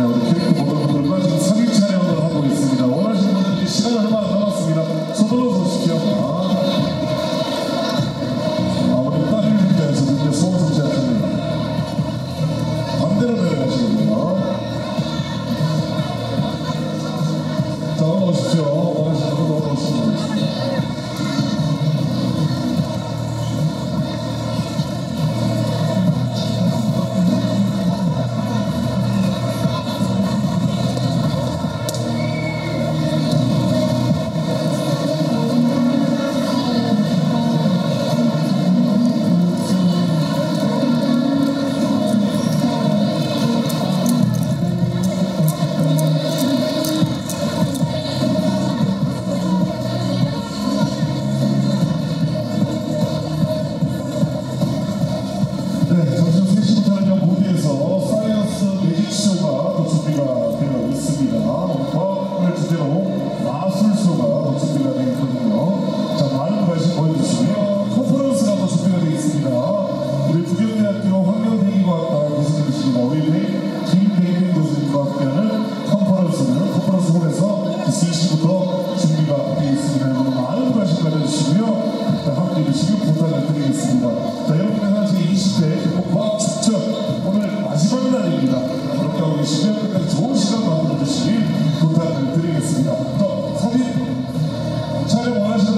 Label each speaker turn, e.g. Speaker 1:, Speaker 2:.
Speaker 1: Now, 迅速的 tell you